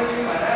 Kalau